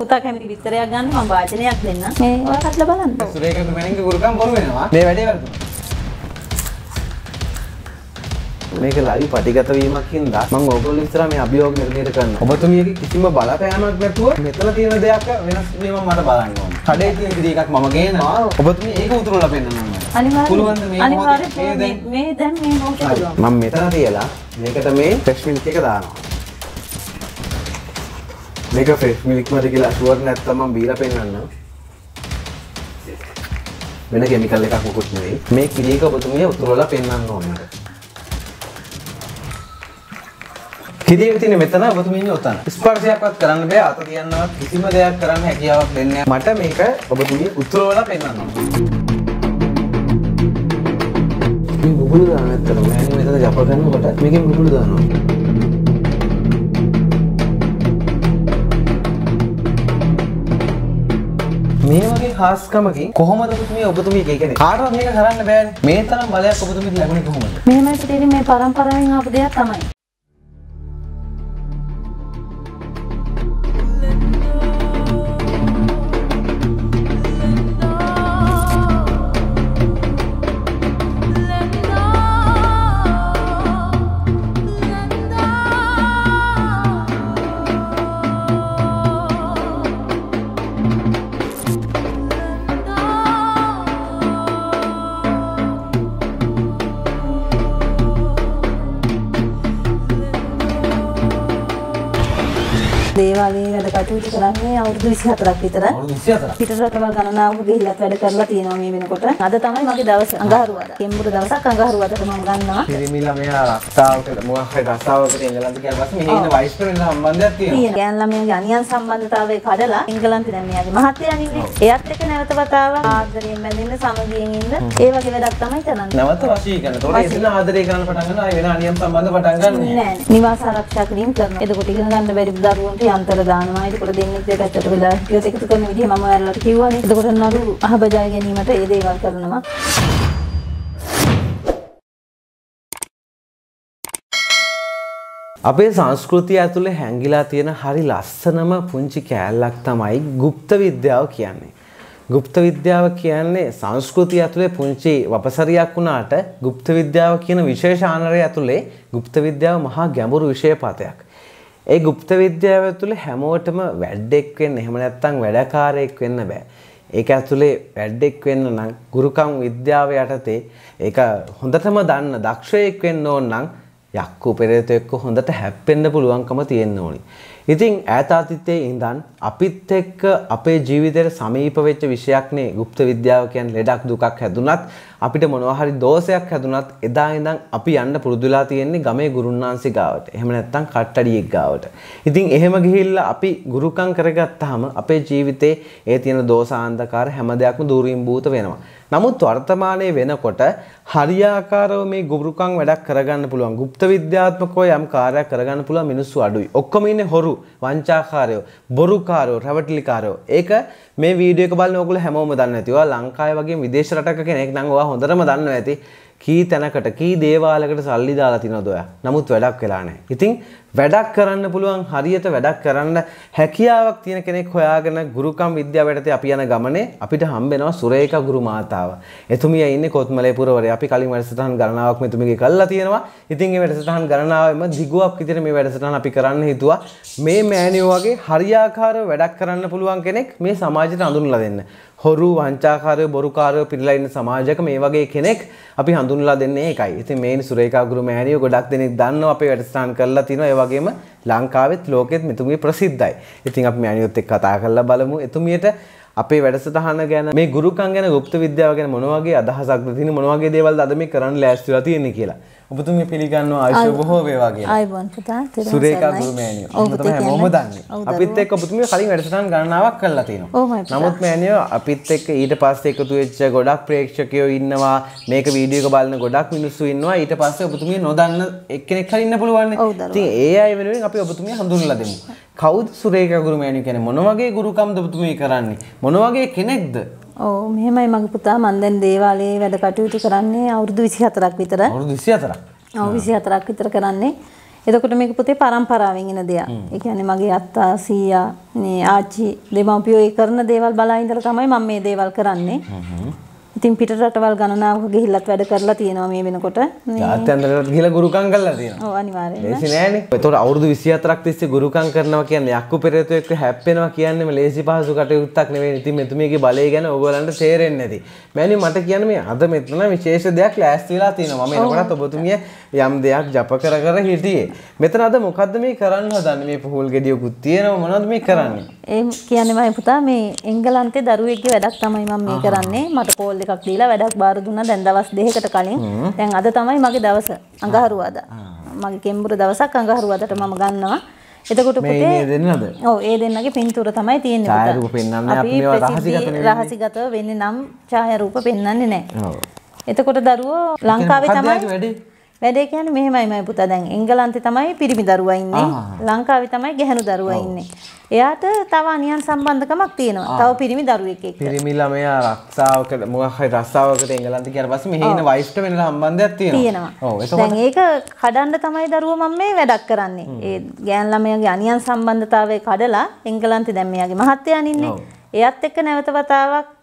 පුතා කැමති විස්තරයක් ගන්න මම වාචනයක් දෙන්න. මේ ඔයාලට අట్లా බලන්න. සුරේක මැනින්ගේ ගුරුකම් බොරු වෙනවා. මේ වැඩේ වැරදුනා. මේක ලයි පටිගත වීමක් හින්දා මම ඕගොල්ලෝ ඉස්සරහා මේ අභියෝග නිර්ණය කරනවා. ඔබතුමියගේ කිසිම බලපෑමක් නැතුව මෙතන තියෙන දෙයක් වෙනස් වීම මට බලන්න ඕන. කඩේ තියෙන විදිහ එකක් මම ගේනවා. ඔබතුමිය ඒක උතුරලා පෙන්නන්න ඕන. පුළුවන්ද මේ අනිවාර්යයෙන් මේ දැන් මේ මොකද හරි. මම මෙතන තියලා මේකට මේ ෆ්‍රෙෂ් මිල්ක් එක දානවා. මේක ෆ්‍රෙෂ් මිල්ක් මද කියලා ෂුවර් නැත්නම් මම බීලා පෙන්නන්නම්. වෙන කෙමිකල් එකක් මොකුත් නෙවෙයි. මේ කිරියක ඔබතුමිය උතුරලා පෙන්නන්න ඕනේ. කිරියක තියෙන මෙතන ඔබතුමිය ඉන්නේ ඔතන. ස්පර්ශයක්වත් කරන්න බෑ අත තියන්නවත් කිසිම දෙයක් කරන්න හැකියාවක් දෙන්නේ නැහැ. මට මේක ඔබතුමිය උතුරලා පෙන්නන්න ඕනේ. මේ බුබුලු දාන්න ඇත්තට මෑණි මෙතන ජප කරනකොට මේකෙන් බුබුලු දානවා. මේ වගේ හාස්කමකින් කොහොමද ඔබතුමිය ඔබතුමිය කියන්නේ කාටවත් මේක කරන්න බෑනේ. මේ තරම් බලයක් ඔබතුමියට ලැබුණේ කොහොමද? මෙහෙමයි පුතේනි මේ පරම්පරාවෙන් ආපු දෙයක් තමයි. දේවාලයේ වැඩ කටයුතු කරන්නේ අවුරුදු 24ක් විතර. අවුරුදු 24ක්. පිටරටවල් ගණනාවක ගිහිල්ලා වැඩ කරලා තියෙනවා මේ වෙනකොට. අද තමයි මගේ දවස අඟහරුවාදා. කෙම්බුර දවසක් අඟහරුවාදට මම ගන්නවා. පිරිමි ළමයා රස්සාවකට මොකක් හරි රස්සාවකට එංගලන්ත කියලා පස්සේ මෙහි ඉන්න වයිස් ප්‍රෙසිඩන්ට් සම්බන්ධයක් තියෙනවා. තියෙන ගෑන් ළමයාගේ අනියන් සම්බන්ධතාවය කඩලා එංගලන්තේ දැන් මෙයාගේ මහත්තයා නින්නේ. එයත් එක්ක නැවත වතාවක් ආදරයෙන් බැඳෙන්න සමගියෙන් ඉන්න ඒ වගේ වැඩක් තමයි කරන්නේ. නැවත වශී කරන. ඒතකොට එදින ආදරය කරන්න පටන් ගන්නවා. ආයෙ වෙන අනියම් සම්බන්ධ පටන් ගන්න. නෑ නිවාස ආරක්ෂා කිරීම කරනවා. එතකොට ඉගෙන ගන්න බැරි දරුවන්ට අන්තර දානවා. ඒකට දෙන්නේ දෙක ඇත්තට වෙලා ටිකක් එකතු කරන විදිහ මම ඔයාලට කිව්වනේ. එතකොට නඩු අහබජා ගැනීමට ඒ දේවල් කරනවා. අපේ සංස්කෘතිය ඇතුළේ හැංගිලා තියෙන හරි ලස්සනම පුංචි කෑල්ලක් තමයි গুপ্ত විද්‍යාව කියන්නේ. গুপ্ত විද්‍යාව කියන්නේ සංස්කෘතිය ඇතුළේ පුංචි වපසරියක් වුණාට গুপ্ত විද්‍යාව කියන විශේෂ ආනරය ඇතුළේ গুপ্ত විද්‍යාව මහා ගැඹුරු විෂයපතයක්. ඒ ගුප්ත විද්‍යාව තුළ හැමෝටම වැඩ්ඩෙක් වෙන්න එහෙම නැත්තං වැඩකාරයෙක් වෙන්න බෑ. ඒක ඇතුළේ වැඩ්ඩෙක් වෙන්න නම් ගුරුකම් විද්‍යාව යටතේ ඒක හොඳටම දන්න දක්ෂයෙක් වෙන්න ඕන නම් යක්කු පෙරේත එක්ක හොඳට හැප්පෙන්න පුළුවන්කම තියෙන්න ඕනි. ඉතින් ඈත අතීතයේ ඉඳන් අපිත් එක්ක අපේ ජීවිතයට සමීප වෙච්ච විෂයක්නේ গুপ্ত විද්‍යාව කියන්නේ ලෙඩක් දුකක් හැදුනත් අපිට මොනවා හරි දෝෂයක් හැදුනත් එදා ඉඳන් අපි යන්න පුරුදුලා තියෙන්නේ ගමේ ගුරුන්නාන්සි ගාවට. එහෙම නැත්නම් කට්ටඩියෙක් ගාවට. ඉතින් එහෙම ගිහිල්ලා අපි ගුරුකම් කරගත්තාම අපේ ජීවිතේ ඒ තියෙන දෝෂාන්ධකාර හැම දෙයක්ම දුරින් භූත වෙනවා. නමුත් වර්තමානයේ වෙනකොට හරියාකාරව මේ ගුරුකම් වැඩක් කරගන්න පුළුවන්. গুপ্ত විද්‍යාත්මකව යම් කාර්යයක් කරගන්න පුළුවන් මිනිස්සු අඩුයි. ඔක්කොම ඉන්නේ හොරු, වංචාකාරයෝ, බොරුකාරයෝ, රැවටිලිකාරයෝ. ඒක මේ වීඩියෝ එක බලන ඕගොල්ලෝ හැමෝම දන්නවා ඇති. ඔයා ලංකාවේ වගේ විදේශ රටක කෙනෙක් නම් ඔයා හොඳටම දන්නවා ඇති. කී තැනකට කී දේවාලයකට සල්ලි දාලා තිනවද ඔයා? නමුත් වැඩක් වෙලා නැහැ. ඉතින් වැඩක් කරන්න පුළුවන් හරියට වැඩක් කරන්න හැකියාවක් තියෙන කෙනෙක් හොයාගෙන ගුරුකම් විද්‍යාව යටතේ අපි යන ගමනේ අපිට හම්බෙනවා සුරේකා ගුරු මාතාව. එතුමිය ඉන්නේ කොත්මලේ පුරවරේ. අපි කලින් වැඩසටහන් ගණනාවක් මෙතුමියගේ කළා තියෙනවා. ඉතින් මේ වැඩසටහන් ගණනාවෙම දිගුවක් විදිහට මේ වැඩසටහන අපි කරන්න හිතුවා. මේ මෑනියෝ වගේ හරියාකාරව වැඩක් කරන්න පුළුවන් කෙනෙක් මේ සමාජයට අඳුන්ලා දෙන්න. හොරු වංචාකාරය බොරුකාරය පිරිලා ඉන්න සමාජයක මේ වගේ කෙනෙක් අපි හඳුන්ලා දෙන්නේ ඒකයි. ඉතින් මේ සුරේකා ගුරු මෑණියෝ ගොඩක් දෙනෙක් දන්නවා අපේ වැඩසටහන් කරලා තිනවා. ඒ වගේම ලංකාවෙත් ලෝකෙත් මෙතුමිය ප්‍රසිද්ධයි. ඉතින් අපි මෑණියොත් එක්ක කතා කරලා බලමු. එතුමියට අපේ වැඩසටහන ගැන මේ ගුරුකම් ගැන গুপ্ত විද්‍යාව ගැන මොන වගේ අදහසක්ද තියෙන්නේ මොන වගේ දේවල්ද අද මේ කරන්න ලෑස්ති වෙලා තියෙන්නේ කියලා. ඔබතුමිය පිළිගන්නවා ආයුෂ බොහෝ වේවා කියලා. ආයිබෝන් පුතා සුරේකා සරණයි. ගුරු මෑණියෝ. ඔව් එහෙම පුතේ තමයි හැමෝම. දන්නේ. අපිත්. එක්ක ඔබතුමිය කලින් වැඩසටහන් ගණනාවක් කරලා පුතා. නමුත් මෑණියෝ අපිත් එක්ක ඊට පස්සේ එකතු වෙච්ච ගොඩක් ප්‍රේක්ෂකයෝ ඉන්නවා. මේක වීඩියෝ එක බලන ගොඩක් මිනිස්සු ඉන්නවා. ඊට පස්සේ ඔබතුමිය නොදන්න එක්කෙනෙක් හරි ඉන්න පුළුවන්. ඉතින් ඒ අය වෙනුවෙන් අපි ඔබතුමිය හඳුන්වලා දෙමු. කවුද සුරේකා ගුරු මෑණියෝ කියන්නේ මොන වගේ ගුරුකම්ද ඔබතුමිය කරන්නේ? මොන වගේ කෙනෙක්ද? ඔව් මෙහෙමයි මගේ පුතා මම දැන් දේවාලයේ වැඩ කටයුතු කරන්නේ අවුරුදු 24ක් විතර. අවුරුදු 24ක්. ඔව් 24ක් විතර කරන්නේ. එතකොට මේක පුතේ පරම්පරාවෙන් එන දෙයක්. ඒ කියන්නේ මගේ අත්තා සීයා මේ ආච්චි දෙමව්පියෝ ඒ කරන දේවල් බලා ඉඳලා තමයි මම මේ දේවල් කරන්නේ. ඉතින් පිට රටවල් ගණනාවක ගිහිල්ලත් වැඩ කරලා තියෙනවා මේ වෙනකොට. ජාත්‍යන්තරයට ගිහලා ගුරුකම් කරලා තියෙනවා. ඔව් අනිවාර්යයෙන්. ලේසි නෑනේ. ඒතකොට අවුරුදු 24ක් තිස්සේ ගුරුකම් කරනවා කියන්නේ යක්කු පෙරේතෝ එක්ක හැප්පෙනවා කියන්නේම ලේසි පහසු කටයුත්තක් නෙවෙයි. ඉතින් මෙතුමියගේ බලය ගැන ඕගොල්ලන්ට තේරෙන්නේ නැති. මෑණි මට කියන්න මේ අද මෙතන විශේෂ දෙයක් ලෑස්ති වෙලා තියෙනවා. මම එනකොටත් ඔබතුමිය යම් දෙයක් ජප කර කර හිටියේ. මෙතන අද මොකද්ද මේ කරන්න හදන්නේ? මේ පුහුල් ගෙඩියකුත් තියෙනවා. මොනවද මේ කරන්නේ? ඒ කියන්නේ මම පුතා මේ එංගලන්තේ දරුවෙක්ගේ වැඩක් තමයි මම මේ කරන්නේ. මට කෝල් එකක් දීලා වැඩක් බාර දුන්නා දැන් දවස් දෙකකට කලින්. දැන් අද තමයි මගේ දවස. අඟහරුවාදා. මගේ කෙම්බුර දවසක් අඟහරුවාදට මම ගන්නවා. එතකොට මේ පුතේ දෙන්නද? ඔව් ඒ දෙන්නගේ පින්තූර තමයි තියෙන්නේ පුතා. ඡායාරූප පෙන්වන්නේ අපි මේවා රහසිගත නෙවෙයි. රහසිගතව වෙන්නේ නම් ඡායාරූප පෙන්වන්නේ නැහැ. ඔව්. එතකොට දරුවෝ ලංකාවේ තමයි වැඩේ? කියන්නේ මෙහෙමයි මයි පුතා දැන් එංගලන්තේ තමයි පිරිමි දරුවා ඉන්නේ. ලංකාවේ තමයි ගැහැණු දරුවා ඉන්නේ. එයාට තව අනියන් සම්බන්ධකමක් තියෙනවා. තව පිරිමි දරුවෙක් එක්ක. පිරිමි ළමයා රක්ෂාවකට මොකක් හරි රස්සාවකට එංගලන්ත ගියාට පස්සේ මෙහි ඉන්න වයිෆ්ට වෙන සම්බන්ධයක් තියෙනවා. දැන් ඒක කඩන්න තමයි දරුවෝ මම මේ වැඩක් කරන්නේ. ඒ ගෑන් ළමයාගේ අනියන් සම්බන්ධතාවය කඩලා එංගලන්තේ දැන් මෙයාගේ මහත්තයා ඉන්නේ. එයත් එක්ක නැවත වතාවක්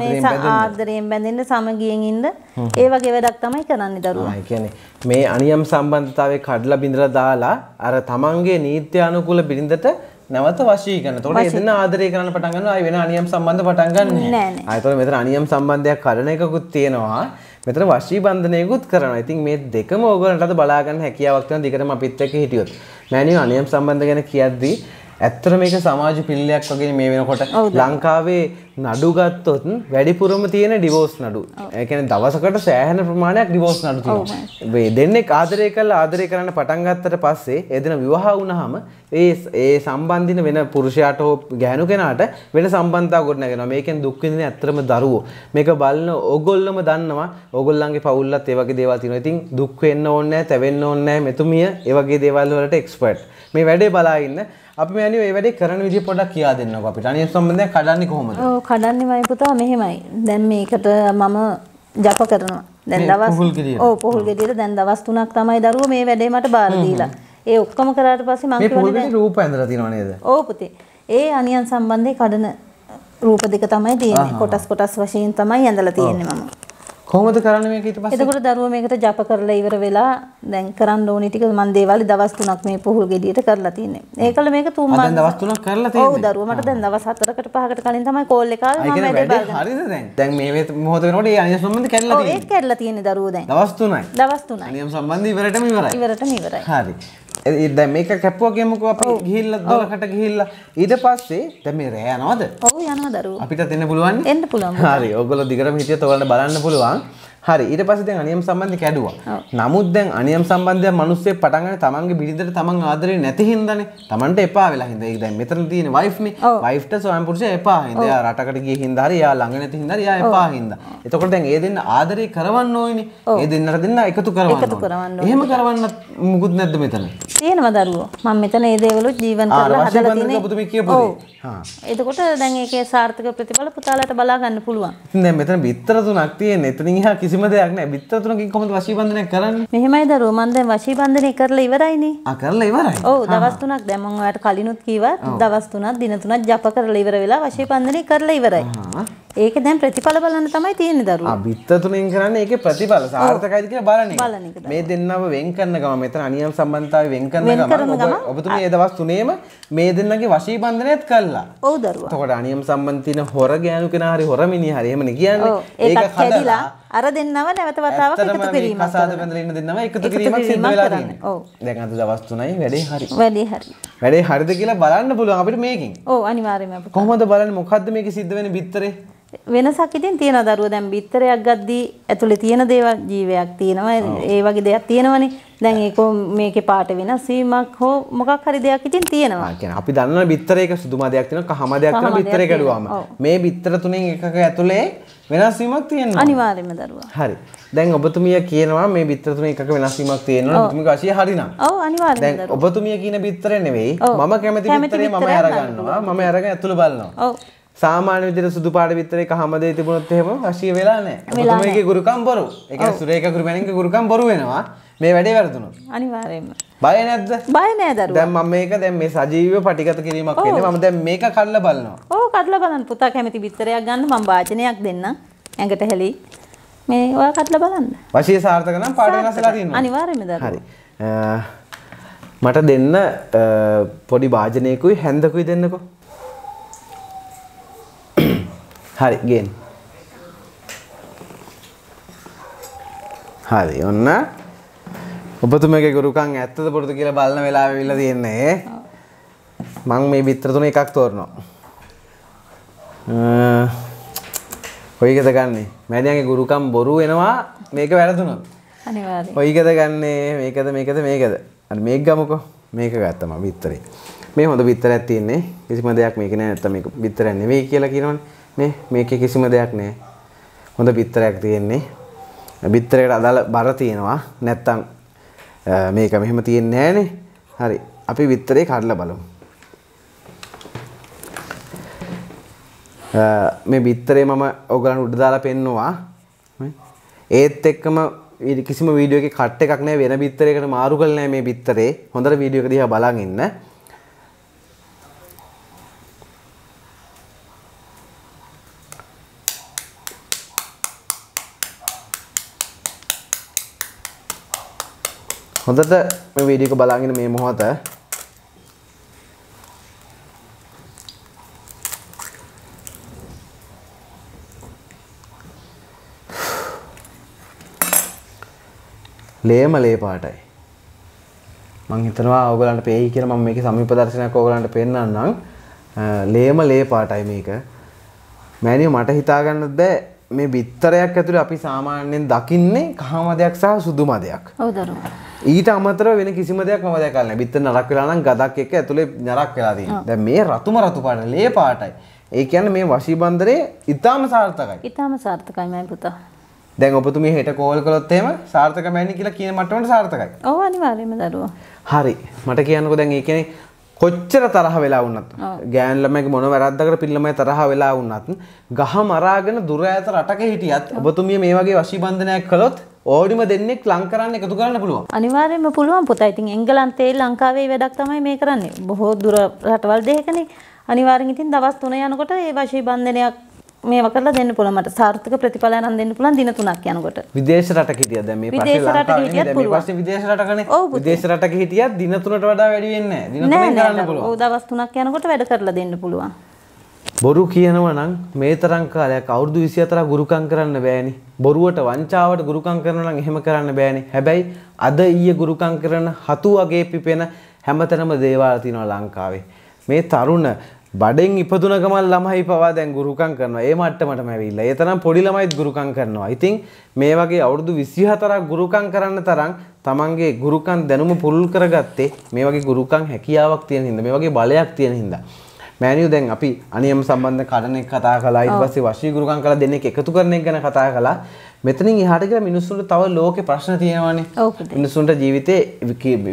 මේ ආදරයෙන් බැඳෙන්න සමගියෙන් ඉන්න ඒ වගේ වැඩක් තමයි කරන්නේ දරුවෝ. ඒ කියන්නේ මේ අනියම් සම්බන්ධතාවය කඩලා බිඳලා දාලා අර තමන්ගේ නීත්‍ය අනුකූල බිරිඳට නැවත වශී කරන. එතකොට දෙන්න ආදරය කරන්න පටන් ගන්නවා. ආයි වෙන අනියම් සම්බන්ධ පටන් ගන්න නෑ, නෑ. නෑ. ආ, එතකොට මෙතන අනියම් සම්බන්ධයක් කඩන එකකුත් තියෙනවා. මෙතන වශී බන්ධනයකුත් කරනවා. ඉතින් මේ දෙකම ඕගොල්ලන්ට අද බලා ගන්න හැකියාවක් තියෙනවා. දිගටම අපිත් එක්ක හිටියොත්. මෑණියෝ අනියම් සම්බන්ධ ගැන කියද්දී ඇත්තට මේක සමාජ පිළිලයක් වගේ මේ වෙනකොට ලංකාවේ නඩු ගත්තොත් වැඩිපුරම තියෙන ඩිවෝස් නඩු. කියන්නේ දවසකට සෑහෙන ප්‍රමාණයක් ඩිවෝස් නඩු. මේ දෙන්නෙක් ආදරය කරලා ආදරය කරන්න පටන් ගත්තට පස්සේ ඒ දෙන විවාහ වුණාම ඒ ඒ සම්බන්ධින වෙන පුරුෂයාට හෝ ගැහණු කෙනාට වෙන සම්බන්ධතාවක් ගොඩනගෙනවා. මේකෙන් දුක් විඳින ඇත්තටම දරුවෝ. මේක බලන ඕගොල්ලොම දන්නවා. ඕගොල්ලන්ගේ පවුල්ලත් ඒ වගේ දේවල් තියෙනවා. ඉතින් දුක් වෙන්න ඕනේ තැවෙන්න ඕනේ. මෙතුමිය ඒ වගේ දේවල් වලට එක්ස්පර්ට්. මේ වැඩේ බලා ඉන්න. අපි මෑනියෝ මේ වැඩේ කරන විදිහ පොඩ්ඩක් කියා දෙන්නකෝ අපිට. අනිත් සම්බන්ධයෙන් කඩන්නේ කොහොමද? ඔව් කඩන්නේ මයි පුතා මෙහෙමයි. දැන් මේකට මම ජප කරනවා. දැන් දවස් පුහුල්? ඔව් පුහුල් ගෙඩියට දැන් දවස් 3ක් තමයි දරුවෝ මේ වැඩේ මට බාර දීලා. ඒ ඔක්කොම කරාට පස්සේ මම මේ කිව්වනේ පොල්ගෙඩි රූප ඇඳලා තියෙනව නේද? ඔව් පුතේ. ඒ අනියන් සම්බන්ධේ කඩන රූප දෙක තමයි තියෙන්නේ. කොටස් කොටස් වශයෙන් තමයි ඇඳලා තියෙන්නේ මම. කොහොමද කරන්නේ මේක ඊට පස්සේ? එතකොට දරුවෝ මේකට ජප කරලා ඉවර වෙලා දැන් කරන්න ඕනි ටික මම දේවාලි දවස් 3ක් මේ පුහුල් ගෙඩියට කරලා තින්නේ. ඒකල මේක තුන් දැන් මාස දවස් තුනක් කරලා ඔව් තියෙන්නේ. දරුවෝ මට දැන් දවස් 4කට 5කට කලින් තමයි කෝල් එක ආවේ මම වැඩේ වැඩේ හරිද දැන්? දැන් මේ මොහොත වෙනකොට ඒ අනියම් සම්බන්ධ කැඩලා ඔව් තියෙන්නේ. ඒක කැඩලා තියෙන්නේ දරුවෝ දැන්. දවස් 3යි. දවස් 3යි. අනියම් සම්බන්ධ ඉවරටම ඉවරයි. ඉවරටම ඉවරයි. හරි. දැන් මේක කැපුවා කියමුකෝ අපි ගිහිල්ලා දොරකට ගිහිල්ලා ඊට පස්සේ දැන් මේ රෑ යනවද? ඔව් යනවා දරුවෝ. අපිට දෙන්න පුළුවන් එන්න පුළුවන්. හරි ඔයගොල්ලෝ දිගටම හිටියොත් ඔයාලට බලන්න පුළුවන් හරි ඊට පස්සේ දැන් අනියම් සම්බන්ධය කැඩුවා නමුත් දැන් අනියම් සම්බන්ධය මිනිස්සෙක් පටන් ගන්න තමන්ගේ බිරිඳට තමන් ආදරේ නැති හින්දානේ තමන්ට එපා වෙලා හින්දා. ඒක දැන් මෙතන තියෙන වයිෆ් නේ. වයිෆ්ට ස්වයං පුරුෂයා එපා හින්දා. එයා රටකට ගිය හින්දා හරි එයා ළඟ නැති හින්දා එයා එපා හින්දා. එතකොට දැන් ඒ දෙන්න ආදරේ කරවන්න ඕනේ ඒ දෙන්නට දෙන්න එකතු කරවන්න ඕනේ. එහෙම කරවන්න මුකුත් නැද්ද මෙතන? තියෙනවා දරුවෝ. මම මෙතන ඒ දේවලුත් ජීවන් කරලා හදලා තියෙන්නේ. ඔබතුමී කියපු. දේ. හා. එතකොට දැන් ඒකේ සාර්ථක ප්‍රතිඵල පුතාලට බලා ගන්න පුළුවන්. දැන් මෙතන බිත්තර තුනක් තියෙන. එතනින් එහා කිසිම දෙයක් නැහැ. බිත්තර තුනකින් කොහොමද වශී බන්ධනය කරන්නේ? මෙහෙමයි දරුවෝ මම දැන් වශී බන්ධනය කරලා ඉවරයිනේ. ආ කරලා ඉවරයි. ඔව් දවස් 3ක් දැන් මම ඔයාලට කලිනුත් කිව්වා දවස් 3ක් දින 3ක් ජප කරලා ඉවර වෙලා වශී බන්ධනය කරලා ඉවරයි. ඒක දැන් ප්‍රතිඵල බලන්න තමයි තියෙන්නේ දරුවෝ. ආ බිත්තර තුනෙන් කරන්නේ ඒකේ ප්‍රතිඵල සාර්ථකයිද කියලා බලන එක. මේ දෙන්නව වෙන් කරන ගම මෙතන අනියම් සම්බන්ධතාවය වෙන් කරන ගම ඔබ- ඔබතුමී ඒ දවස් තුනේම මේ දෙන්නගේ වශී බන්ධනයත් කළා. ඔව් දරුවා. එතකොට අනියම් සම්බන්ධ හොර ගෑනු කෙනා හරි හොර මිනිහා හරි එහෙමනේ කියන්නේ. ඒකත් කැඩිලා අර දෙන්නව නැවත වතාවක් එකතු මේ කිරීමක් කසාද. බැඳලා ඉන්න දෙන්නම එකතු කිරීමක් සිද්ධ වෙලා. තියෙනවා. ඔව්. දැන් අද දවස් 3යි වැඩේ හරි. වැඩේ හරි. වැඩේ හරිද කියලා බලන්න පුළුවන් අපිට මේකෙන්. ඔව් අනිවාර්යයෙන්ම පුතා. කොහොමද බලන්නේ මොකද්ද මේකේ සිද්ධ වෙන බිත්තරේ? වෙනසක් ඉතින් තියෙනවා දරුවෝ දැන් බිත්තරයක් ගද්දී ඇතුලේ තියෙන දේවල් ජීවයක් තියෙනවා ඒ වගේ දෙයක් තියෙනවනේ දැන් ඒක මේකේ පාට වෙනස් වීමක් හෝ මොකක් හරි දෙයක් ඉතින් තියෙනවා කියන්නේ අපි දන්නවා බිත්තරයක සුදු මදයක් තියෙනවා කහ මදයක් තියෙනවා බිත්තරේ කැඩුවාම. මේ බිත්තර තුනෙන් එකක ඇතුලේ වෙනස් වීමක් තියෙනවා. අනිවාර්යයෙන්ම දරුවා හරි. දැන් ඔබතුමිය කියනවා මේ බිත්තර තුනෙන් එකක වෙනස් වීමක් තියෙනවා. ඔබතුමියගේ වශය හරිනම්. ඔව් අනිවාර්යයෙන්ම දැන් ඔබතුමිය කියන බිත්තරේ නෙවෙයි. මම කැමති බිත්තරේ මම අරගන්නවා. මම අරගෙන ඇතුළ බලනවා. ඔව් සාමාන්‍ය විදිහට සුදු පාට බිත්තරේ කහ මදේ තිබුණොත් එහෙම වශය වෙලා නැහැ. ඔබතුමියගේ ගුරුකම් බොරු. ඒ කියන්නේ සුරේඛා ගුරුමැණින්ගේ ගුරුකම් බොරු වෙනවා. මේ වැඩේ වැරදුනොත්. අනිවාර්යයෙන්ම බය නැද්ද බය නෑ දරුවා. දැන් මම මේක දැන් මේ සජීවීව පටිගත කිරීමක් වෙන්නේ මම දැන් මේක කඩලා බලනවා ඕ කඩලා බලන්න පුතා කැමති බිත්තරයක් ගන්න මම වාචනයක් දෙන්නම්. ඇඟට හැලි. මේ ඔයා කඩලා බලන්න. වශී සාර්ථක නම් පාඩම් අසලා තියෙනවා අනිවාර්යයෙන්ම දරුවා. හරි මට දෙන්න පොඩි වාජනයකුයි හැන්දකුයි දෙන්නකෝ හරි ගෙන් හරි ඔන්න. ඔබතුමගේ ගුරුකන් ඇත්තද පුරුදු කියලා බලන වෙලා විල්ල තියෙන්නේ. මං මේ බිත්තර තුන එකක් තෝරනවා. අ, කොයිකද ගන්නේ. මැඩියන්ගේ ගුරුකම් බොරු වෙනවා. මේක වැරදුනොත්. ඔයිකද ගන්නේ. මේකද මේකද මේකද. අර මේක ගමුකෝ. මේක ගත්තම බිත්තරේ. මේ හොඳ බිත්තරයක් තියෙන්නේ. කිසිම දෙයක් මේක නෑ. නැත්තම් මේක බිත්තරයක් නෙවෙයි කියලා කියනවනේ මේ මේකේ කිසිම දෙයක් නෑ. හොඳ බිත්තරයක් තියෙන්නේ. බිත්තරේට අදාළ බර තියෙනවා. නැත්තම් අ, මේක මෙහෙම තියෙන්නේ නෑනේ. හරි. අපි බිත්තරේ කඩලා බලමු. අ, මේ බිත්තරේ මම ඔයගලන්ට උඩ දාලා පෙන්නවා. ඒත් එක්කම ඊ- කිසිම වීඩියෝ එකේ කට් එකක් නැහැ වෙන බිත්තරයකට මාරු කරලා නැහැ මේ බිත්තරේ හොඳට වීඩියෝ එක දිහා බලන් ඉන්න. හොඳට මේ වීඩියෝ එක බලන් ඉන්න මේ මොහොත. ලේම ලේ පාටයි. මං හිතනවා ඔයගලන්ට පේයි කියලා මම මේකේ සමීප දර්ශනයක් ඔයගලන්ට පෙන්නන්නම්. අ, ලේම ලේ පාටයි මේක. මෑනියෝ මට හිතා ගන්නත් බෑ. මේ බිත්තරයක් ඇතුලේ අපි සාමාන්‍යයෙන් දකින්නේ කහ මදයක් සහ සුදු මදයක් ඔව් දරුවා. ඊට අමතරව වෙන කිසිම දෙයක් මම දැකලා නැහැ. බිත්තර නරක් වෙලා නම් ගදක් එක්ක ඇතුලේ නරක් වෙලා තියෙනවා. දැන් මේ රතුම රතු පාට ලේ පාටයි. ඒ කියන්නේ මේ වශී බන්දරේ ඊටාම සාර්ථකයි. ඊටාම සාර්ථකයි මයි පුතා. දැන් ඔබතුමිය හෙට කෝල් කළොත් එහෙම සාර්ථක මෑණි කියලා කියන මට්ටමට සාර්ථකයි. ඔව් අනිවාර්යයෙන්ම දරුවා. හරි. මට කියන්නකෝ දැන් ඒ කියන්නේ කොච්චර තරහ වෙලා වුණත් ගෑන් ළමයිගේ මොන වැරද්දකට පින් ළමයි තරහ වෙලා වුණත් ගහ මරාගෙන දුර ඈත රටක හිටියත් ඔබතුමිය මේ වගේ වශී බන්ධනයක් කළොත් ඕඩිම දෙන්නෙක් ලං කරන්න එකතු කරන්න පුළුවන්. අනිවාර්යයෙන්ම පුළුවන් පුතා. ඉතින් එංගලන්තේ ලංකාවේ වැඩක් තමයි මේ කරන්නේ. බොහෝ දුර රටවල් දෙකකනේ. අනිවාර්යෙන් ඉතින් දවස් 3 යනකොට ඒ වශී බන්ධනයක් මේව කරලා දෙන්න පුළුවන් මට. සාර්ථක ප්‍රතිඵල අරන් දෙන්න පුළුවන් දින 3ක් යනකොට. විදේශ රටක හිටියද දැන් මේ පස්සේ ලංකාවේ හිටියත් දැන් මේ පුළුවන්. පස්සේ විදේශ රටකනේ. විදේශ රටක හිටියත් දින තුනට වඩා වැඩි වෙන්නේ නැහැ දින තුනෙන් කරන්න. පුළුවන් ඔව් දවස් 3ක් යනකොට වැඩ කරලා දෙන්න පුළුවන්. බොරු කියනවා නම් මේ තරම් කාලයක් අවුරුදු 24ක් ගුරුකම් කරන්න බෑනේ බොරුවට වංචාවට ගුරුකම් කරනවා නම් එහෙම කරන්න බෑනේ හැබැයි අද ඊයේ ගුරුකම් කරන හතු වගේ පිපෙන හැමතැනම දේවාල තියෙනවා ලංකාවේ මේ තරුණ බඩෙන් ඉපදුන ගමන් ළමයි පවා දැන් ගුරුකම් කරනවා. ඒ මට්ටමටම ඇවිල්ලා. ඒ තරම් පොඩි ළමයිත් ගුරුකම් කරනවා. ඉතින් මේ වගේ අවුරුදු 24ක් ගුරුකම් කරන්න තරම් තමන්ගේ ගුරුකම් දැනුම පුළුල් කරගත්තේ මේ වගේ ගුරුකම් හැකියාවක් තියෙන හින්දා. මේ වගේ බලයක් තියෙන හින්දා. මෑනියු දැන් අපි අනියම සම්බන්ධ කඩන එක කතා කළා ඊට පස්සේ වශී ගුරුකම් කළා දෙන්නෙක් එකතු කරන එක ගැන කතා කළා මෙතනින් එහාට කියලා මිනිස්සුන්ට තව ලෝකේ ප්‍රශ්න තියෙනවානේ. මිනිස්සුන්ට ජීවිතේ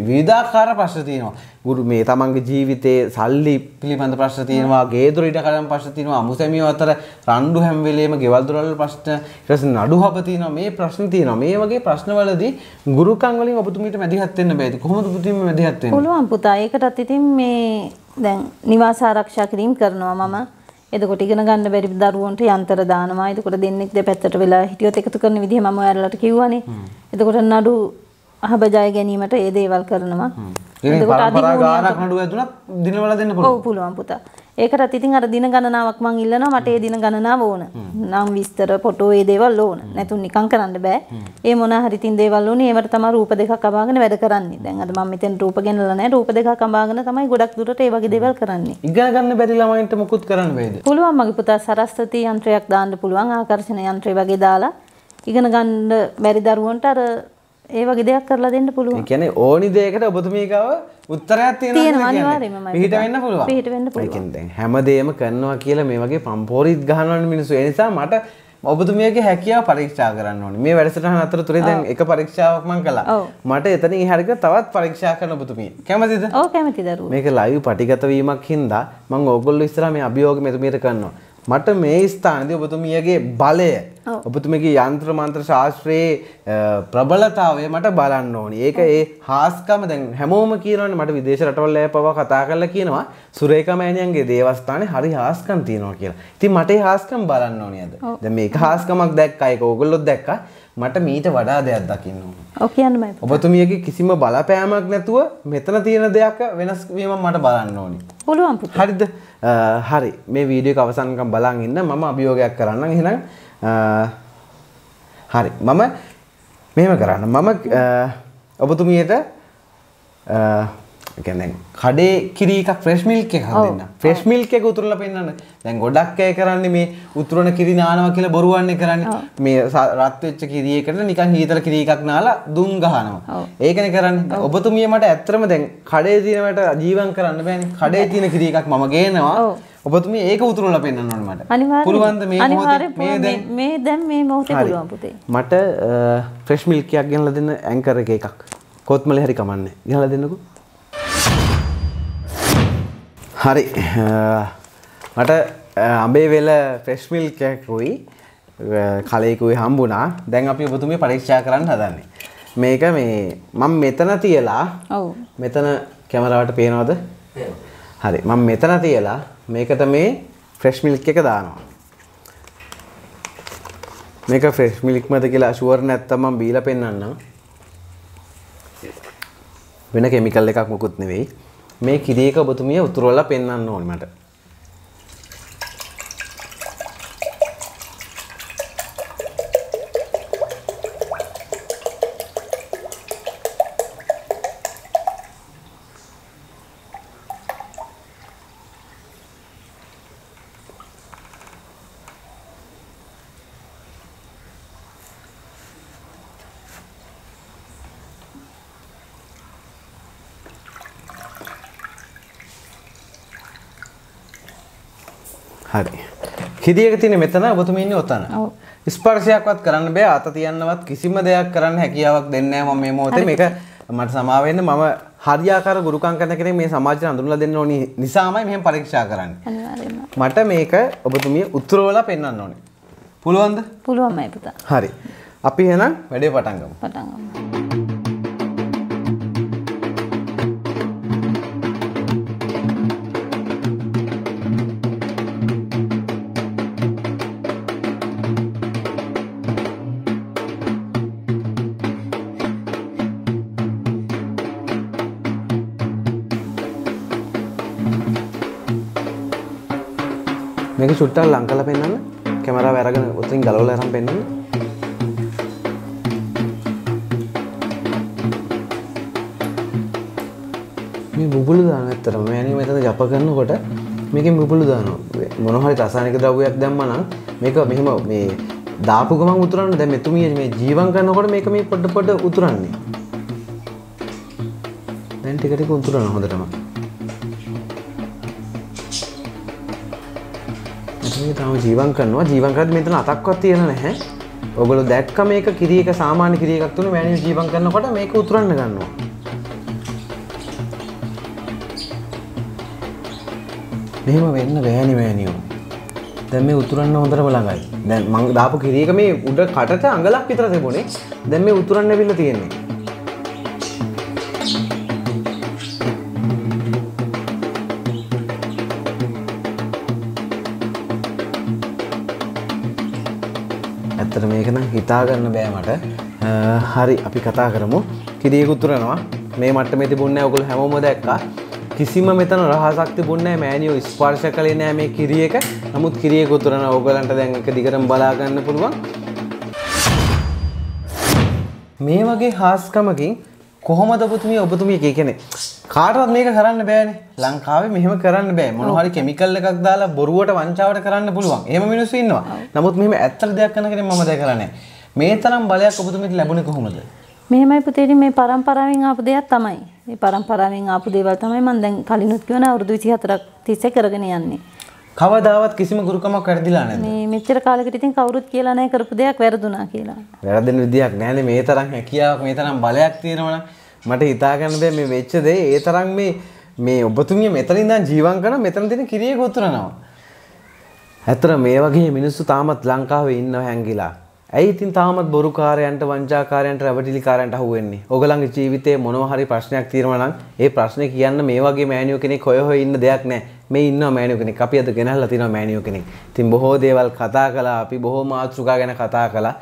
විවිධාකාර ප්‍රශ්න තියෙනවා. ගුරු මේ තමන්ගේ ජීවිතේ සල්ලි පිළිබඳ ප්‍රශ්න තියෙනවා ගේදොර ඉඩ කඩම් ප්‍රශ්න තියෙනවා අමුසැමියෝ අතර රණ්ඩු හැම වෙලේම ගෙවල් දොරවල් ප්‍රශ්න ඊට පස්සේ නඩු හප තියෙනවා මේ ප්‍රශ්න තියෙනවා. මේ වගේ ප්‍රශ්නවලදී ගුරුකම් වලින් ඔබතුමීට මැදිහත් වෙන්න බෑද කොහොමද ඔබතුමී මැදිහත් වෙන්නේ? පුළුවන් පුතා. ඒකටත් ඉතින් මේ දැන් නිවාස ආරක්ෂා කිරීම කරනවා මම එතකොට ඉගෙන ගන්න බැරි දරුවන්ට යන්ත්‍ර දානවා. එතකොට දෙන්නෙක් දෙපැත්තට වෙලා හිටියොත් එකතු කරන විදිහ මම ඔයාලට කිව්වනේ. එතකොට නඩු අහබජය ගැනීමට ඒ දේවල් කරනවා. එතකොට අධිගුණයක් ගානක් නඩු ඇතුණත් දිනවල දෙන්න පුළුවන්. ඔව් පුළුවන් පුතා. ඒකටත් ඉතින් අර දින ගණනාවක් මං ඉල්ලනවා මට ඒ දින ගණනාව ඕන. නම් විස්තර ෆොටෝ ඒ දේවල් ඕන. නැතුන් නිකන් කරන්න බෑ. ඒ මොනා හරි තින් දේවල් ඕනේ. ඒවට තමයි රූප දෙකක් අබාගෙන වැඩ කරන්නේ. දැන් අද මම මෙතෙන් රූප ගෙනල්ලා නැහැ. රූප දෙකක් අබාගෙන තමයි ගොඩක් දුරට ඒ වගේ දේවල් කරන්නේ. ඉගෙන ගන්න බැරි ළමයින්ට මුකුත් කරන්න බෑද පුළුවන් මගේ පුතා සරස්වති යන්ත්‍රයක් දාන්න පුළුවන් ආකර්ෂණ යන්ත්‍රය වගේ දාලා ඉගෙන ගන්න බැරි දරුවන්ට අර ඒ වගේ දෙයක් කරලා දෙන්න පුළුවන්. ඒ කියන්නේ ඕනි දෙයකට ඔබතුමී ගාව උත්තරයක් තියෙනවා කියන්නේ. පිහිට වෙන්න පුළුවන්. පිහිට වෙන්න ඒ කියන්නේ දැන් හැමදේම කරනවා කියලා මේ වගේ පම්පෝරිත් ගහනවනේ මිනිස්සු. ඒ නිසා මට ඔබතුමියගේ හැකියාව පරීක්ෂා කරන්න ඕනේ. මේ වැඩසටහන අතරතුරේ දැන් එක පරීක්ෂාවක් මම කළා. මට එතනින් එහාට ගිහලා තවත් පරීක්ෂා කරන්න ඔබතුමිය. කැමතිද? ඔව් කැමති දරුවෝ. මේක ලයිව් පටිගත වීමක් හින්දා මම ඕගොල්ලෝ ඉස්සරහා මේ අභියෝග මෙතුමියට කරනවා. මට මේ ස්ථානදී ඔබතුමියගේ බලය ඔබතුමගේ යන්ත්‍ර මන්ත්‍ර ශාස්ත්‍රයේ ප්‍රබලතාවය මට බලන්න ඕනි. ඒක ඒ හාස්කම දැන් හැමෝම කියනවනේ මට විදේශ රටවල් අය පවා කතා කරලා කියනවා සුරේකා මෑණියන්ගේ දේවස්ථානේ හරි හාස්කම් තියෙනවා කියලා. ඉතින් මට ඒ හාස්කම් බලන්න ඕනි අද. දැන් මේක හාස්කමක් දැක්කා ඒක ඕගොල්ලොත් දැක්කා. මට මීට වඩා දෙයක් දකින්න ඕනේ. ඔව් කියන්න බෑ. ඔබතුමියගේ කිසිම බලපෑමක් නැතුව මෙතන තියෙන දෙයක් වෙනස් වීමක් මට බලන්න ඕනි. පුළුවන් පුතේ. හරිද? හරි. මේ වීඩියෝ එක අවසන්කම් බලන් ඉන්න මම අභියෝගයක් කරන්නම්. එහෙනම් හරි. මම මෙහෙම කරන්න. මම ඔබතුමියට කියන්නේ කඩේ කිරි එකක් ෆ්‍රෙෂ් මිල්ක් එකක් දෙන්න. ෆ්‍රෙෂ් මිල්ක් එක උතුරලා පෙන්නන්න. දැන් ගොඩක් අය කරන්නේ මේ උතුරන කිරි නානවා කියලා බොරුවන්නේ කරන්නේ. මේ ස- රත් වෙච්ච කිරි එකට නිකන් හීතල කිරි එකක් නාලා දුම් ගහනවා. ඒකනේ කරන්නේ. ඔබතුමිය මට ඇත්තටම දැන් කඩේ තියෙනවට ජීවම් කරන්න බෑනේ. කඩේ තියෙන කිරි එකක් මම ගේනවා. ඔබතුමිය ඒක උතුරලා මට. අනිවාර්යෙන් පුළුවන්ද මේ. දැන් මේ මේ දැන් මේ මොහොතේ හරි. පුළුවන් පුතේ. මට ෆ්‍රෙෂ් මිල්ක් එකක් ගෙනලා දෙන්න ඇන්කර් එක එකක්. කොත්මලේ හරි කමන්නේ. ගෙනලා දෙන්නකෝ. හරි. මට අඹේ වෙල එකකුයි අ, කලයකුයි හම්බුණා. දැන් අපි ඔබතුමිය පරීක්ෂා කරන්න හදන්නේ. මේක මේ මම මෙතන තියලා. මෙතන කැමරාවට පේනවද? හරි. මම මෙතන තියලා මේකට මේ ෆ්‍රෙෂ් මිල්ක් එක දානවා. මේක ෆ්‍රෙෂ් මිල්ක්මද කියලා ෂුවර් නැත්තම් මම බීලා පෙන්නන්නම්. වෙන කෙමිකල් එකක් මොකුත් නෙවෙයි. මේ කිරි එක ඔබතුමිය උතුරවලා පෙන්වන්න ඕනේ මට. හරි. කිරි එක තියෙන්නේ මෙතන ඔබතුමිය ඉන්නේ ඔතන. ස්පර්ශයක්වත් කරන්න බෑ අත තියන්නවත් කිසිම දෙයක් කරන්න හැකියාවක් දෙන්නේ නැහැ මම මේ මොහොතේ මේක මට සමා වෙන්න මම හරියාකාර ගුරුකම් කරන කෙනෙක් මේ සමාජයට හඳුන්වලා දෙන්න ඕනි නිසාමයි මෙහෙම පරීක්ෂා කරන්නේ. මට මේක ඔබතුමිය උත්තරවලා පෙන්වන්න ඕනේ. පුළුවන්ද? පුළුවන්මයි පුතා. හරි. අපි එහෙනම් වැඩේ පටන් ගමු. පටන් ගමු. මේක චුට්ටක් ලං කරලා පෙන්වන්න. කැමරාව අරගෙන උතරින් ගලවලා අරන් පෙන්වන්න. මේ බුබුලු දාන ඇත්තටම මෑණිය මෙතන ජප කරනකොට මේකෙන් බුබුලු දානවා. මොන හරි රසායනික ද්‍රව්‍යයක් දැම්මා නම් මේක මෙහෙම මේ දාපු ගමන් උතුරන්න දැන් මෙතුමිය මේ ජීවම් කරනකොට මේක මේ පොඩ පොඩ උතුරන්නේ. දැන් ටික ටික උතුරන හොඳටම. මෙතන තාම ජීවම් කරනවා ජීවම් කරද්දි මෙතන අතක්වත් තියෙන නැහැ. ඔයගොල්ලෝ දැක්ක මේක කිරි එක සාමාන්‍ය කිරි එකක් තුන මෑණිය ජීවම් කරනකොට මේක උතුරන්න ගන්නවා. මෙහෙම වෙන්න බෑනි මෑනියෝ. දැන් මේ උතුරන්න හොඳටම ළඟයි. දැන් මං දාපු කිරි එක මේ උඩ කටට අඟලක් විතර තිබුණේ. දැන් මේ උතුරන්න ඇවිල්ලා තියෙන්නේ. ඇත්තට මේක නම් හිතා ගන්න බෑ මට. අ, හරි අපි කතා කරමු. කිරියක උතුරනවා. මේ මට්ටමේ තිබුණේ නැහැ. ඔයගොල්ලෝ හැමෝම දැක්කා. කිසිම මෙතන රහසක් තිබුණේ නැහැ. මෑනියෝ ස්පර්ශ කළේ නැහැ මේ කිරියක. නමුත් කිරියක උතුරනවා. ඕගලන්ට දැන් එක දිගටම බලා ගන්න පුළුවන්. මේ වගේ හාස්කමකින් කොහොමද ඔබතුමිය ඔබතුමිය කියන්නේ කාටවත් මේක කරන්න බෑනේ. ලංකාවේ මෙහෙම කරන්න බෑ. මොන හරි කෙමිකල් එකක් දාලා බොරුවට වංචාවට කරන්න පුළුවන්. එහෙම මිනිස්සු ඉන්නවා. නමුත් මෙහෙම ඇත්තට දෙයක් කරන කෙනෙක් මම දැකලා නැහැ. මේ තරම් බලයක් ඔබතුමියට ලැබුණේ කොහොමද? මෙහෙමයි පුතේනි මේ පරම්පරාවෙන් ආපු දෙයක් තමයි. මේ පරම්පරාවෙන් ආපු දේවල් තමයි මම දැන් කලිනුත් කියවන අවුරුදු 24ක් තිස්සේ කරගෙන යන්නේ. කවදාවත් කිසිම ගුරුකමක් වැඩිලා නැද්ද? මේ මෙච්චර කාලෙකට ඉතින් කවුරුත් කියලා නැහැ කරපු දෙයක් වැරදුනා කියලා. වැරදෙන විදියක් නැහැනේ මේ තරම් හැකියාවක් මේ තරම් බලයක් තියෙනවනම් මට හිතා ගන්න බෑ මේ වෙච්ච දේ ඒ තරම් මේ මේ ඔබතුමිය මෙතන ඉඳන් ජීවම් කරන මෙතන තියෙන කිරියක උතුරනවා ඇතර මේ වගේ මිනිස්සු තාමත් ලංකාවේ ඉන්නවා හැංගිලා. ඇයි ඉතින් තාමත් බොරුකාරයන්ට වංචාකාරයන්ට රැවටිලිකාරයන්ට අහුවෙන්නේ? ඔයගලන්ගේ ජීවිතේ මොනවා හරි ප්‍රශ්නයක් තියෙනවා නම් ඒ ප්‍රශ්නේ කියන්න මේ වගේ මෑනියෝ කෙනෙක් හොය හොය ඉන්න දෙයක් නැහැ. මේ ඉන්නවා මෑනියෝ කෙනෙක්. අපි අද ගෙනල්ලා තිනවා මෑනියෝ කෙනෙක්. ඉතින් බොහෝ දේවල් කතා කළා. අපි බොහෝ මාතෘකා ගැන කතා කළා.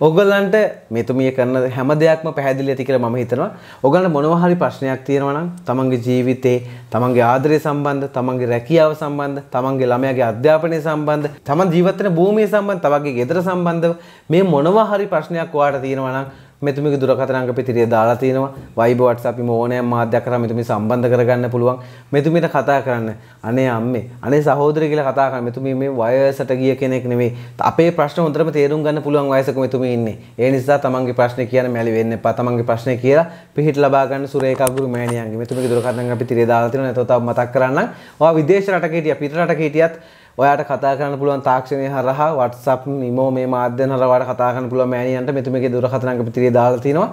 ඔගලන්ට මෙතුමිය කරන හැම දෙයක්ම පැහැදිලි ඇති කියලා මම හිතනවා. ඔගලන්ට මොනවා හරි ප්‍රශ්නයක් තියෙනවා නම් තමන්ගේ ජීවිතේ, තමන්ගේ ආදරය සම්බන්ධ, තමන්ගේ රැකියාව සම්බන්ධ, තමන්ගේ ළමයාගේ අධ්‍යාපනය සම්බන්ධ, තමන් ජීවත් වෙන භූමිය සම්බන්ධ, තමන්ගේ ගෙදර සම්බන්ධව මේ මොනවා හරි ප්‍රශ්නයක් ඔයාලට තියෙනවා නම් මෙතුමිගේ දුරකථන අංක පිටිරිය දාලා තිනවා. Viber WhatsApp මේ ඕනෑම මාධ්‍යයක් කරා මෙතුමි සම්බන්ධ කරගන්න පුළුවන්. මෙතුමිට කතා කරන්න. අනේ අම්මේ අනේ සහෝදරය කියලා කතා කරන්න. මෙතුමි මේ වයසට ගිය කෙනෙක් නෙමෙයි. අපේ ප්‍රශ්න හොඳටම තේරුම් ගන්න පුළුවන් වයසක මෙතුමි ඉන්නේ. ඒ නිසා තමන්ගේ ප්‍රශ්නේ කියන මැලි වෙන්න එපා. තමන්ගේ ප්‍රශ්නේ කියලා පිහිට ලබා ගන්න සුරේකා ගුරු මෑණියන්ගේ. මෙතුමිගේ දුරකථන අංක පිටිරිය දාලා තිනවා. නැතොත් තව මතක් කරන්නම්. ඔයා විදේශ රටක හිටියා පිට රටක හිටියත් ඔයාට කතා කරන්න පුළුවන් තාක්ෂණය හරහා WhatsApp ඉමෝ මේ මාධ්‍යන හරහා ඔයාට කතා කරන්න පුළුවන් මෑණියන්ට මෙතුමගේ දුරකථන අංක පිටිරිය දාලා තිනවා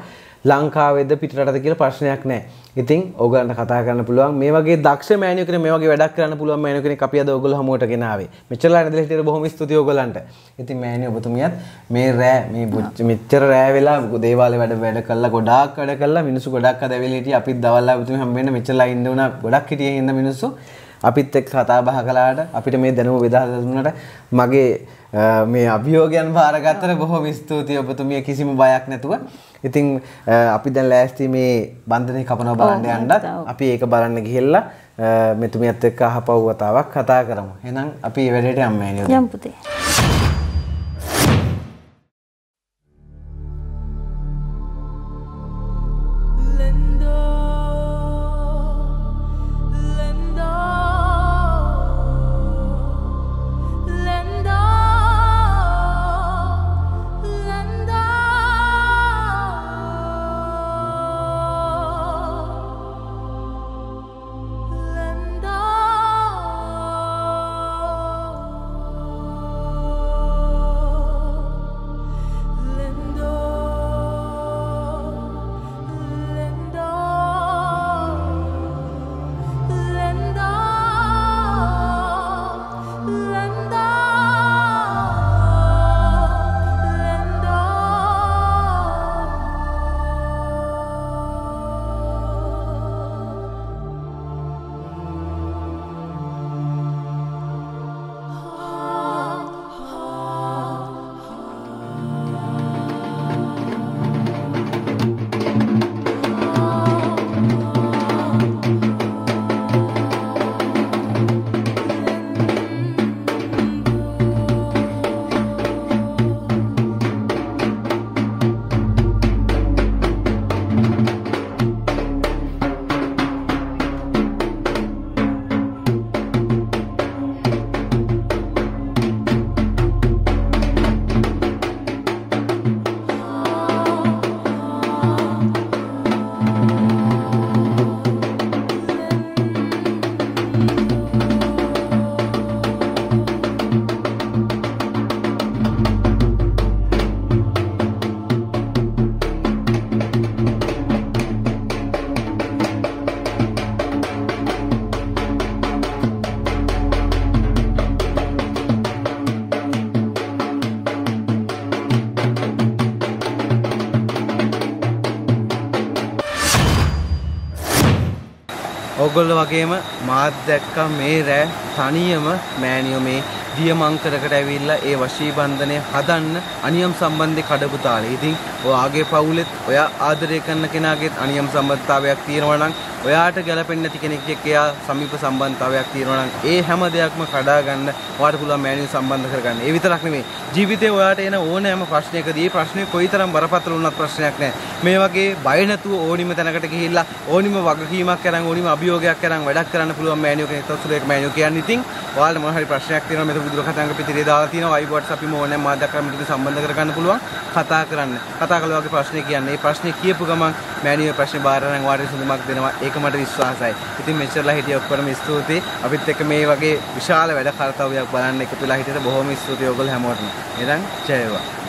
ලංකාවේද පිටරටද කියලා ප්‍රශ්නයක් නැහැ. ඉතින් ඕගලන්ට කතා කරන්න පුළුවන් මේ වගේ දක්ෂ මෑණියෝ කෙනෙක් මේ වගේ වැඩක් කරන්න පුළුවන් මෑණියෝ කෙනෙක් අපි අද ඕගොල්ලෝ හමුවට ගෙනාවේ. මෙච්චරලා ඉඳලා හිටියට බොහොම ස්තුතියි ඕගලන්ට. ඉතින් මෑණියෝ ඔබතුමියත් මේ රෑ මේ මෙච්චර රෑ වෙලා දේවාලේ වැඩ වැඩ කළා ගොඩාක් වැඩ කළා මිනිස්සු ගොඩක් අද ඇවිල්ලා හිටියේ අපිත් දවල්ලා ඔබතුමිය හැම වෙන්න මෙච්චරලා ඉන්න උනා ගොඩක් හිටියේ හින්දා මිනිස්සු අපිත් එක්ක කතා බහ කළාට අපිට මේ දැනුම බෙදා දුන්නට මගේ මේ අභියෝගයන් බාරගත්තට බොහොම ස්තුතියි ඔබතුමිය කිසිම බයක් නැතුව. ඉතින් අපි දැන් ලෑස්ති මේ බන්ධනේ කපනවා බලන්න යන්නත් අපි ඒක බලන්න ගිහිල්ලා මෙතුමියත් එක්ක අහපව් වතාවක් කතා කරමු. එහෙනම් අපි වැඩේට යමු නේද? යම් පුතේ. ඔගොල්ලෝ වගේම මාත් දැක්කා මේ රෑ තනියම මෑනියෝ මේ දියමංකරකට ඇවිල්ලා ඒ වශී බන්ධනය හදන්න අනියම් සම්බන්ධේ කඩපු තාලේ. ඉතින් ඔයාගේ පවුලෙත් ඔයා ආදරය කරන කෙනාගේත් අනියම් සම්බන්ධතාවයක් තියෙනවා නම් ඔයාට ගැලපෙන්නේ නැති කෙනෙක් එක්ක එයා සමීප සම්බන්ධතාවයක් තියෙනවා නම් ඒ හැම දෙයක්ම කඩා ගන්න ඔයාට පුළුවන් මෑනියු සම්බන්ධ කරගන්න. ඒ විතරක් නෙමෙයි. ජීවිතේ ඔයාට එන ඕනෑම ප්‍රශ්නයකදී ඒ ප්‍රශ්නේ කොයිතරම් බරපතල වුණත් ප්‍රශ්නයක් නැහැ. මේ වගේ බය නැතුව ඕනිම තැනකට ගිහිල්ලා ඕනිම වගකීමක් කරන් ඕනිම අභියෝගයක් කරන් වැඩක් කරන්න පුළුවන් මෑනියු කෙනෙක් තවසුල ඒක මෑනියු කියන්නේ ඉතින් ඔයාලට මොන හරි ප්‍රශ්නයක් තියෙනවා මෙතන විදුර කතාංග පිටිරේ දාලා තියෙනවා වයි WhatsApp ඉම ඕනෑම මාධ්‍යයක් කරන් මෙතන සම්බන්ධ කරගන්න පුළුවන් කතා කරන්න. කතා කළා වගේ ප්‍රශ්නේ කියන්නේ. මේ ප්‍රශ්නේ කියපු ගමන් මෑනියු ප්‍රශ්නේ බාර අරන් වාට සුදුමක් දෙනවා. ඒක මට විශ්වාසයි. ඉතින් මෙච්චරලා හිටිය ඔක්කොම ස්තුතියි. අපිත් එක්ක මේ වගේ විශාල වැඩ කරතව්‍යයක් බලන්න එකතු වෙලා හිටියට බොහොම ස්තුතියි ඔයගොල්ලෝ හැමෝටම. එහෙනම් ජය වේවා.